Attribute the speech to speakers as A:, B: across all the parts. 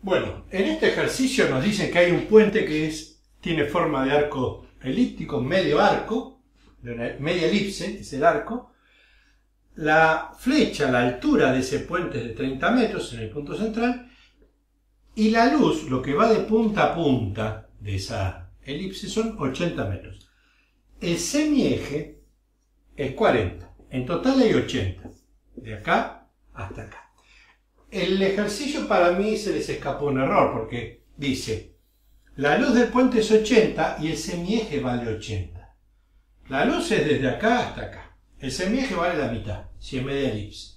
A: Bueno, en este ejercicio nos dicen que hay un puente que es, tiene forma de arco elíptico, medio arco, de una media elipse, es el arco. La flecha, la altura de ese puente es de 30 metros en el punto central. Y la luz, lo que va de punta a punta de esa elipse, son 80 metros. El semieje es 40. En total hay 80. De acá hasta acá. El ejercicio para mí se les escapó un error porque dice, la luz del puente es 80 y el semieje vale 80. La luz es desde acá hasta acá. El semieje vale la mitad, si es media elipse.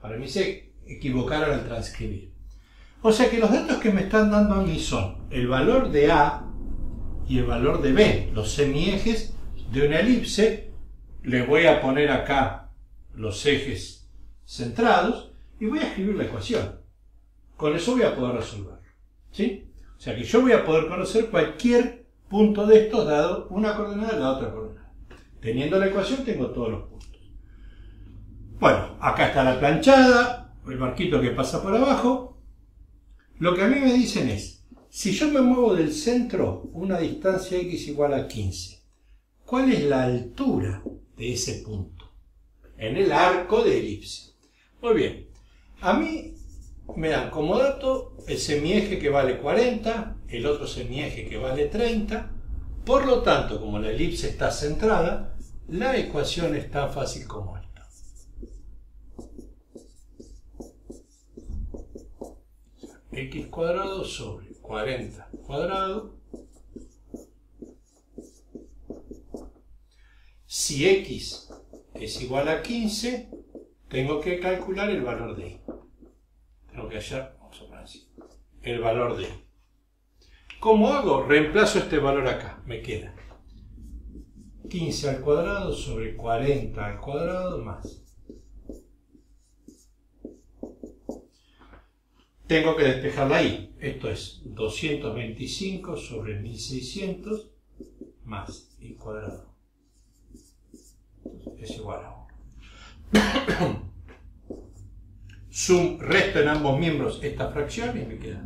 A: Para mí se equivocaron al transcribir. O sea que los datos que me están dando a mí son el valor de A y el valor de B, los semiejes de una elipse. Le voy a poner acá los ejes centrados y voy a escribir la ecuación. Con eso voy a poder resolverlo. ¿Sí? O sea que yo voy a poder conocer cualquier punto de estos dado una coordenada y la otra coordenada. Teniendo la ecuación tengo todos los puntos. Bueno, acá está la planchada, el marquito que pasa por abajo. Lo que a mí me dicen es, si yo me muevo del centro una distancia x igual a 15, ¿cuál es la altura de ese punto? En el arco de elipse. Muy bien, a mí me dan como dato el semieje que vale 40, el otro semieje que vale 30. Por lo tanto, como la elipse está centrada, la ecuación es tan fácil como esta. x cuadrado sobre 40 cuadrado. Si x es igual a 15, tengo que calcular el valor de y. Tengo que hallar, vamos a poner así, el valor de y. ¿Cómo hago? Reemplazo este valor acá, me queda 15 al cuadrado sobre 40 al cuadrado más. Tengo que despejar la i. Esto es 225 sobre 1600 más i cuadrado. Es igual a 1. Sum, resto en ambos miembros esta fracción y me queda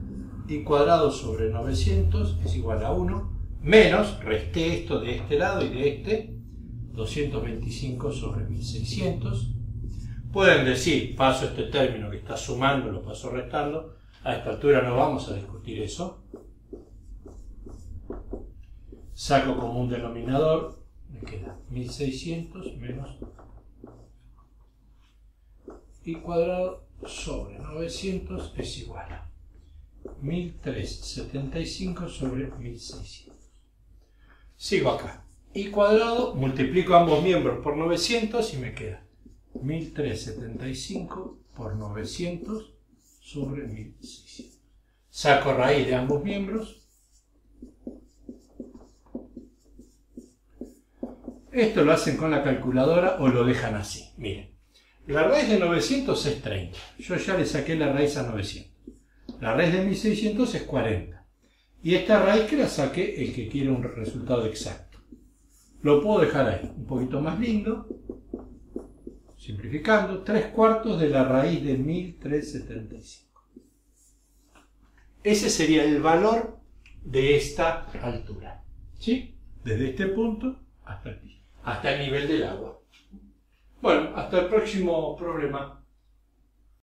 A: i cuadrado sobre 900 es igual a 1, menos, resté esto de este lado y de este, 225 sobre 1600. Pueden decir, paso este término que está sumando, lo paso restando, a esta altura no vamos a discutir eso. Saco como un denominador, me queda 1600 menos i cuadrado sobre 900 es igual a 1375 sobre 1600. Sigo acá. y cuadrado, multiplico ambos miembros por 900 y me queda 1375 por 900 sobre 1600. Saco raíz de ambos miembros. Esto lo hacen con la calculadora o lo dejan así. Miren. La raíz de 900 es 30. Yo ya le saqué la raíz a 900. La raíz de 1600 es 40. Y esta raíz que la saqué el que quiere un resultado exacto. Lo puedo dejar ahí, un poquito más lindo. Simplificando, 3 cuartos de la raíz de 1375. Ese sería el valor de esta altura. ¿Sí? Desde este punto hasta aquí. Hasta el nivel del agua. Bueno, hasta el próximo problema.